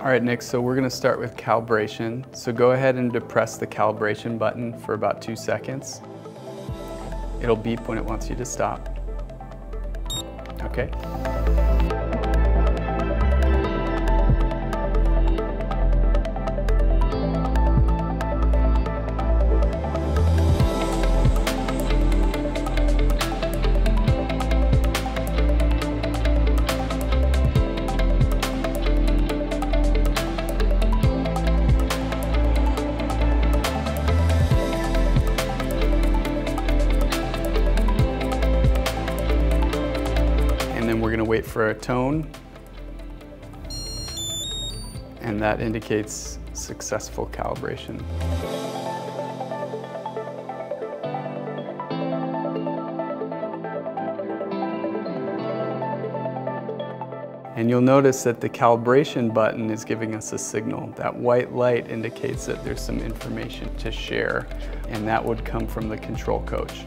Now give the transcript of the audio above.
All right, Nick, so we're gonna start with calibration. So go ahead and depress the calibration button for about two seconds. It'll beep when it wants you to stop. Okay. Then we're gonna wait for a tone. And that indicates successful calibration. And you'll notice that the calibration button is giving us a signal. That white light indicates that there's some information to share, and that would come from the control coach.